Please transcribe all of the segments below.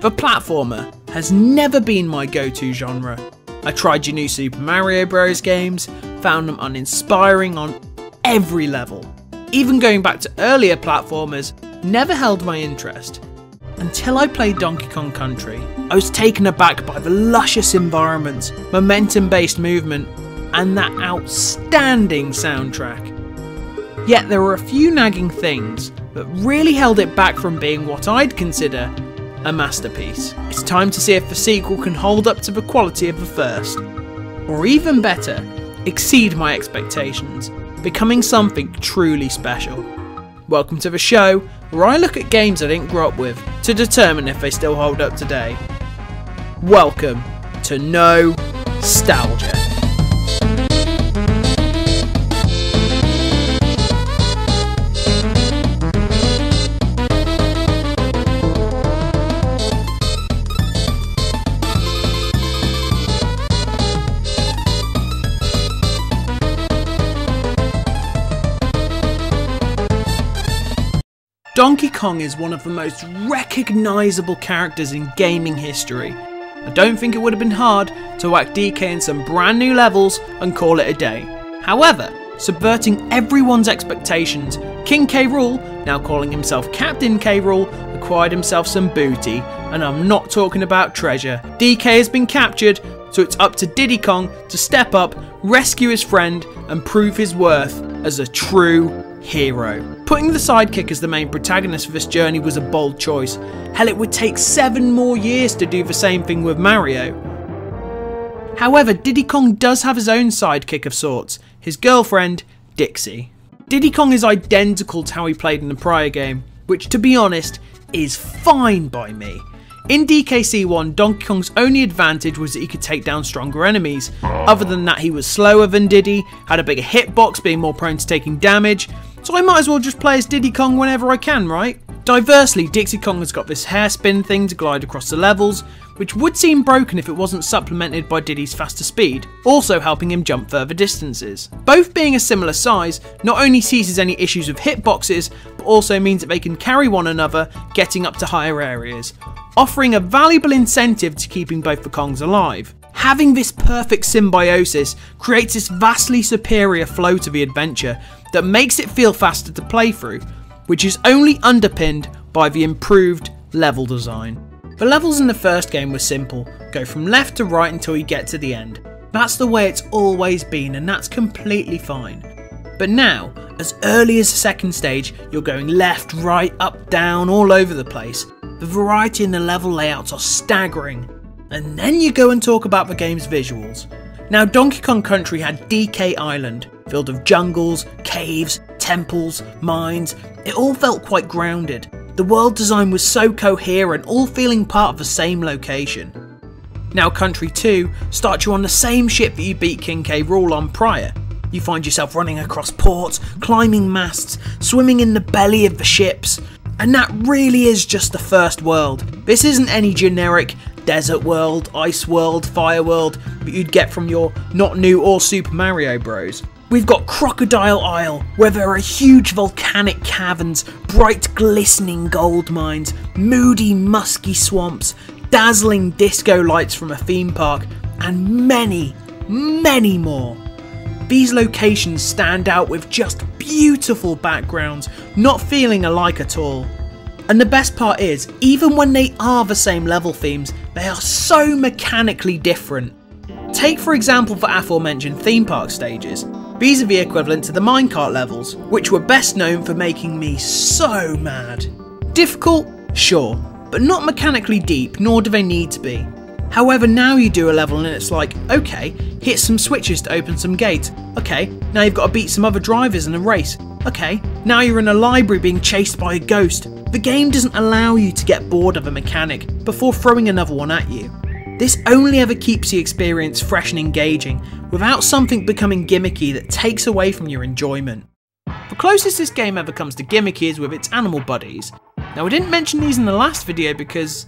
The platformer has never been my go-to genre. I tried your new Super Mario Bros. games, found them uninspiring on every level. Even going back to earlier platformers never held my interest. Until I played Donkey Kong Country, I was taken aback by the luscious environments, momentum based movement, and that outstanding soundtrack. Yet there were a few nagging things that really held it back from being what I'd consider a masterpiece. It's time to see if the sequel can hold up to the quality of the first, or even better, exceed my expectations, becoming something truly special. Welcome to the show, where I look at games I didn't grow up with to determine if they still hold up today. Welcome to No Nostalgia. Donkey Kong is one of the most recognisable characters in gaming history. I don't think it would have been hard to whack DK in some brand new levels and call it a day. However, subverting everyone's expectations, King K. Rool, now calling himself Captain K. Rool, acquired himself some booty, and I'm not talking about treasure. DK has been captured, so it's up to Diddy Kong to step up, rescue his friend, and prove his worth as a true hero. Putting the sidekick as the main protagonist for this journey was a bold choice. Hell, it would take seven more years to do the same thing with Mario. However, Diddy Kong does have his own sidekick of sorts, his girlfriend, Dixie. Diddy Kong is identical to how he played in the prior game, which to be honest, is fine by me. In DKC1, Donkey Kong's only advantage was that he could take down stronger enemies. Other than that, he was slower than Diddy, had a bigger hitbox, being more prone to taking damage, so I might as well just play as Diddy Kong whenever I can, right? Diversely, Dixie Kong has got this hairspin thing to glide across the levels, which would seem broken if it wasn't supplemented by Diddy's faster speed, also helping him jump further distances. Both being a similar size, not only ceases any issues with hitboxes, but also means that they can carry one another, getting up to higher areas, offering a valuable incentive to keeping both the Kongs alive. Having this perfect symbiosis creates this vastly superior flow to the adventure that makes it feel faster to play through, which is only underpinned by the improved level design. The levels in the first game were simple, go from left to right until you get to the end. That's the way it's always been and that's completely fine. But now, as early as the second stage, you're going left, right, up, down, all over the place. The variety in the level layouts are staggering. And then you go and talk about the game's visuals. Now Donkey Kong Country had DK Island, filled with jungles, caves, temples, mines. It all felt quite grounded. The world design was so coherent, all feeling part of the same location. Now Country 2 starts you on the same ship that you beat King K. Rool on prior. You find yourself running across ports, climbing masts, swimming in the belly of the ships, and that really is just the first world. This isn't any generic desert world, ice world, fire world that you'd get from your not new or Super Mario Bros. We've got Crocodile Isle, where there are huge volcanic caverns, bright glistening gold mines, moody musky swamps, dazzling disco lights from a theme park, and many, many more. These locations stand out with just beautiful backgrounds, not feeling alike at all. And the best part is, even when they are the same level themes, they are so mechanically different. Take for example the aforementioned theme park stages. These are the equivalent to the minecart levels, which were best known for making me so mad. Difficult? Sure, but not mechanically deep, nor do they need to be. However, now you do a level and it's like, okay, hit some switches to open some gates. Okay, now you've got to beat some other drivers in a race. Okay, now you're in a library being chased by a ghost. The game doesn't allow you to get bored of a mechanic before throwing another one at you. This only ever keeps the experience fresh and engaging, without something becoming gimmicky that takes away from your enjoyment. The closest this game ever comes to gimmicky is with its animal buddies. Now I didn't mention these in the last video because,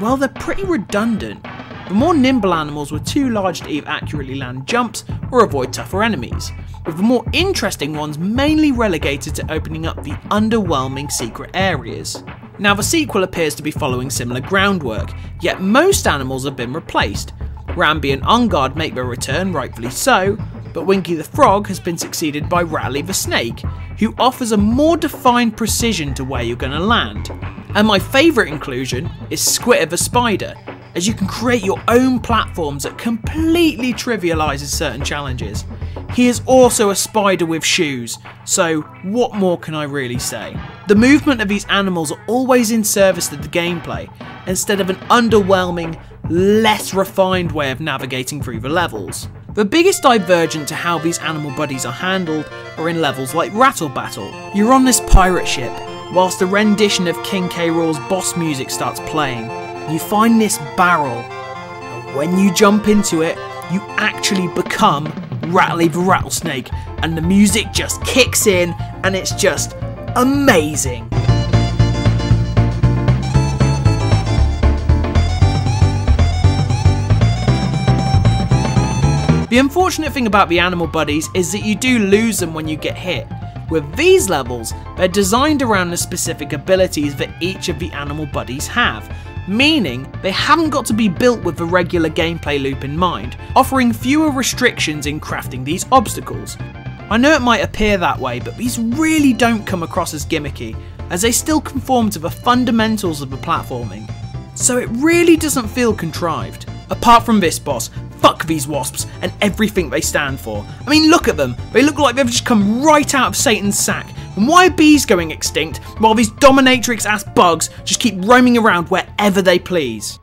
well they're pretty redundant. The more nimble animals were too large to either accurately land jumps or avoid tougher enemies, with the more interesting ones mainly relegated to opening up the underwhelming secret areas. Now the sequel appears to be following similar groundwork, yet most animals have been replaced. Rambi and Enguarde make their return, rightfully so, but Winky the Frog has been succeeded by Rattly the Snake, who offers a more defined precision to where you're going to land. And my favourite inclusion is Squitter the Spider, as you can create your own platforms that completely trivialises certain challenges. He is also a spider with shoes, so what more can I really say? The movement of these animals are always in service to the gameplay, instead of an underwhelming, less refined way of navigating through the levels. The biggest divergent to how these animal buddies are handled are in levels like Rattle Battle. You're on this pirate ship, whilst the rendition of King K. Rool's boss music starts playing. You find this barrel, and when you jump into it, you actually become Rattly the Rattlesnake, and the music just kicks in, and it's just amazing. The unfortunate thing about the animal buddies is that you do lose them when you get hit. With these levels, they're designed around the specific abilities that each of the animal buddies have, meaning they haven't got to be built with the regular gameplay loop in mind, offering fewer restrictions in crafting these obstacles. I know it might appear that way, but these really don't come across as gimmicky, as they still conform to the fundamentals of the platforming. So it really doesn't feel contrived. Apart from this boss, fuck these wasps and everything they stand for. I mean, look at them. They look like they've just come right out of Satan's sack. And why are bees going extinct while these dominatrix ass bugs just keep roaming around wherever they please?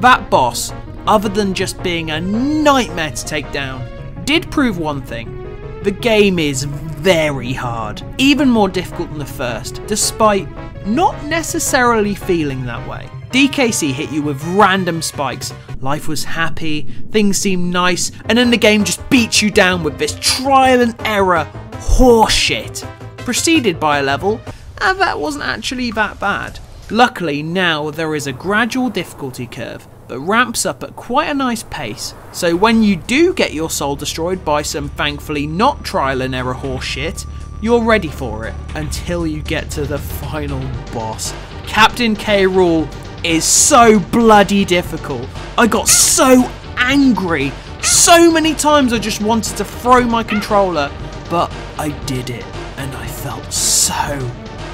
That boss, other than just being a nightmare to take down, did prove one thing. The game is very hard, even more difficult than the first, despite not necessarily feeling that way. DKC hit you with random spikes. Life was happy, things seemed nice, and then the game just beats you down with this trial and error horseshit. Preceded by a level, and that wasn't actually that bad. Luckily, now there is a gradual difficulty curve that ramps up at quite a nice pace, so when you do get your soul destroyed by some thankfully not trial and error horseshit, you're ready for it until you get to the final boss. Captain K. Rool is so bloody difficult. I got so angry. So many times I just wanted to throw my controller, but I did it and I felt so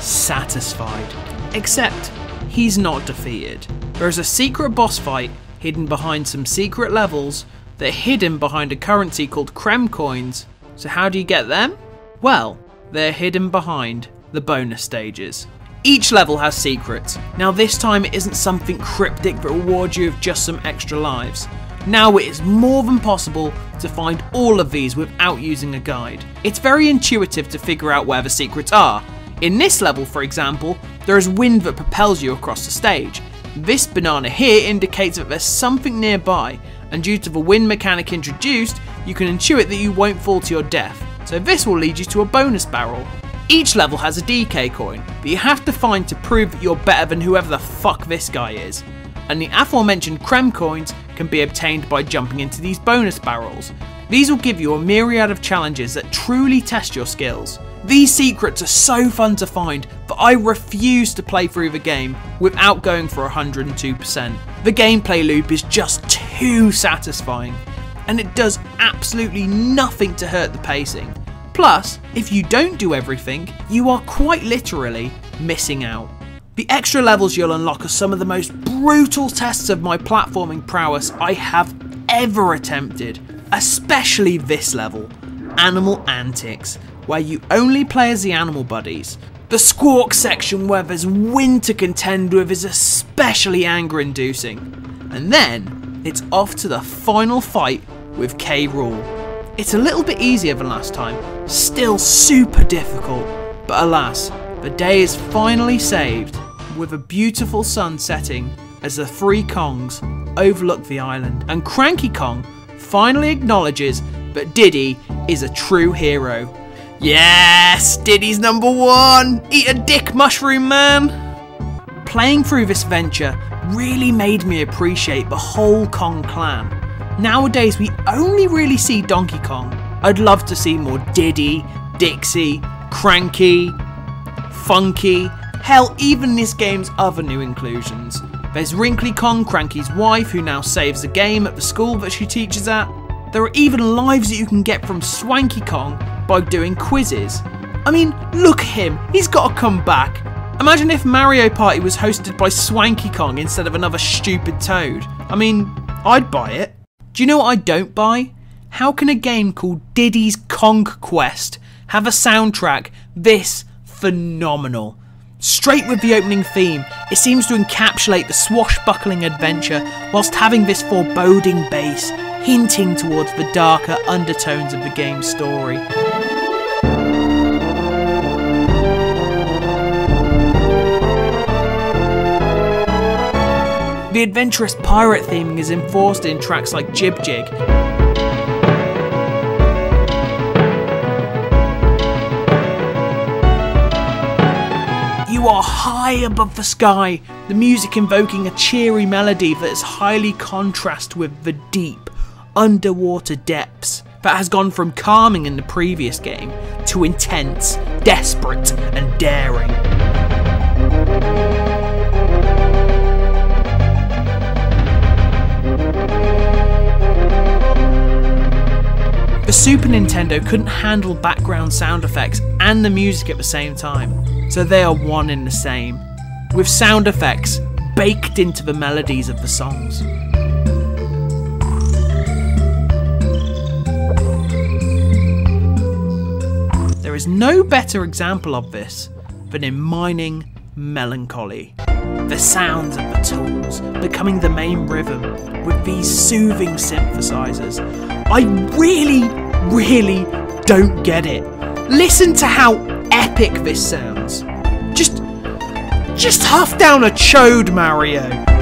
satisfied. Except, he's not defeated. There's a secret boss fight hidden behind some secret levels that are hidden behind a currency called Krem coins. So how do you get them? Well, they're hidden behind the bonus stages. Each level has secrets. Now this time it isn't something cryptic that rewards you with just some extra lives. Now it is more than possible to find all of these without using a guide. It's very intuitive to figure out where the secrets are. In this level, for example, there is wind that propels you across the stage. This banana here indicates that there's something nearby, and due to the wind mechanic introduced, you can intuit that you won't fall to your death. So this will lead you to a bonus barrel. Each level has a DK coin that you have to find to prove that you're better than whoever the fuck this guy is. And the aforementioned Krem coins can be obtained by jumping into these bonus barrels. These will give you a myriad of challenges that truly test your skills. These secrets are so fun to find that I refuse to play through the game without going for 102%. The gameplay loop is just too satisfying, and it does absolutely nothing to hurt the pacing. Plus, if you don't do everything, you are quite literally missing out. The extra levels you'll unlock are some of the most brutal tests of my platforming prowess I have ever attempted, especially this level, Animal Antics, where you only play as the animal buddies. The squawk section where there's wind to contend with is especially anger inducing. And then, it's off to the final fight with K. Rool. It's a little bit easier than last time, still super difficult, but alas, the day is finally saved with a beautiful sun setting as the three Kongs overlook the island, and Cranky Kong finally acknowledges that Diddy is a true hero. Yes, Diddy's number one! Eat a dick, mushroom man! Playing through this venture really made me appreciate the whole Kong clan Nowadays, we only really see Donkey Kong, I'd love to see more Diddy, Dixie, Cranky, Funky, hell, even this game's other new inclusions. There's Wrinkly Kong, Cranky's wife, who now saves the game at the school that she teaches at. There are even lives that you can get from Swanky Kong by doing quizzes. I mean, look at him, he's got to come back. Imagine if Mario Party was hosted by Swanky Kong instead of another stupid Toad. I mean, I'd buy it. Do you know what I don't buy? How can a game called Diddy's Kong Quest have a soundtrack this phenomenal? Straight with the opening theme, it seems to encapsulate the swashbuckling adventure whilst having this foreboding bass, hinting towards the darker undertones of the game's story. The adventurous pirate theming is enforced in tracks like Jib Jig, You are high above the sky, the music invoking a cheery melody that is highly contrast with the deep, underwater depths that has gone from calming in the previous game to intense, desperate, and daring. The Super Nintendo couldn't handle background sound effects and the music at the same time, so they are one in the same, with sound effects baked into the melodies of the songs. There is no better example of this than in Mining Melancholy. The sounds of the tools becoming the main rhythm with these soothing synthesizers. I really, really don't get it. Listen to how epic this sounds. Just, just huff down a chode, Mario.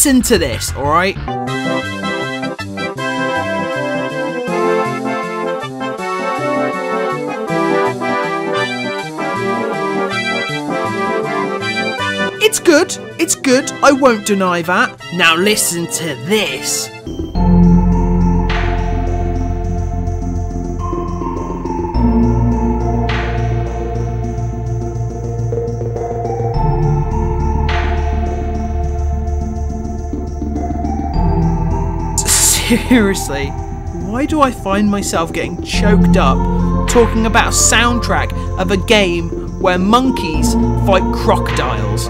Listen to this, alright? It's good, it's good, I won't deny that. Now listen to this. Seriously, why do I find myself getting choked up talking about a soundtrack of a game where monkeys fight crocodiles?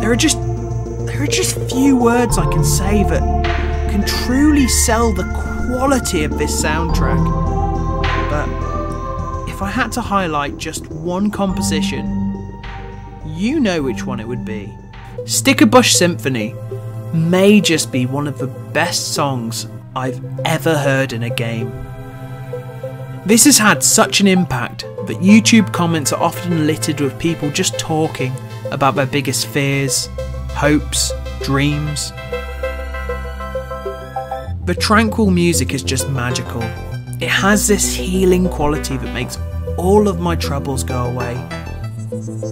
There are just there are just few words I can say that can truly sell the quality of this soundtrack. But if I had to highlight just one composition, you know which one it would be. Stickerbush Symphony may just be one of the best songs I've ever heard in a game. This has had such an impact that YouTube comments are often littered with people just talking about their biggest fears, hopes, dreams. The tranquil music is just magical. It has this healing quality that makes all of my troubles go away,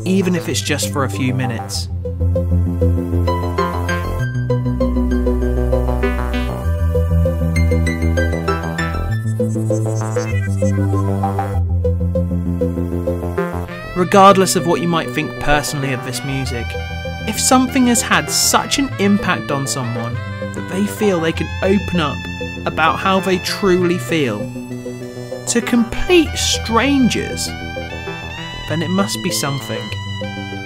even if it's just for a few minutes. Regardless of what you might think personally of this music, if something has had such an impact on someone that they feel they can open up about how they truly feel to complete strangers, then it must be something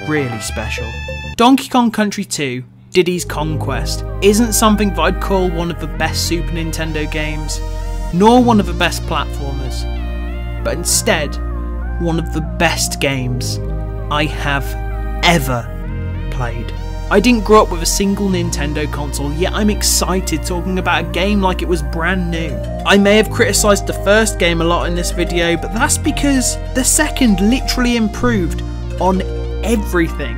really special. Donkey Kong Country 2 Diddy's Kong Quest isn't something that I'd call one of the best Super Nintendo games, nor one of the best platformers, but instead one of the best games I have ever played. I didn't grow up with a single Nintendo console, yet I'm excited talking about a game like it was brand new. I may have criticised the first game a lot in this video, but that's because the second literally improved on everything.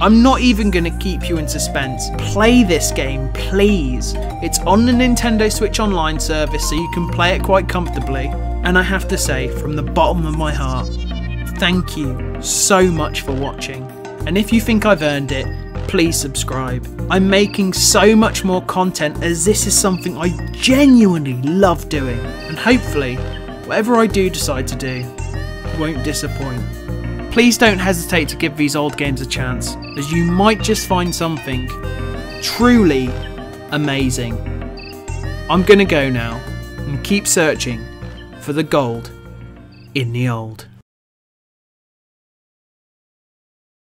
I'm not even going to keep you in suspense. Play this game, please. It's on the Nintendo Switch Online service, so you can play it quite comfortably. And I have to say, from the bottom of my heart, thank you so much for watching. And if you think I've earned it, please subscribe. I'm making so much more content as this is something I genuinely love doing. And hopefully, whatever I do decide to do, won't disappoint. Please don't hesitate to give these old games a chance, as you might just find something truly amazing. I'm gonna go now and keep searching for the gold in the old.